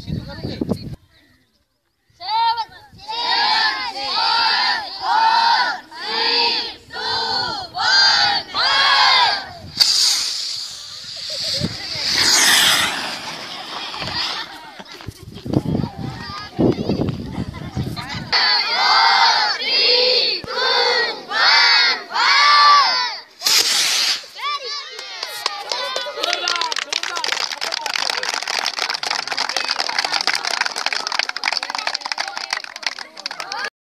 বেশি দোকানে নেই